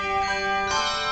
Música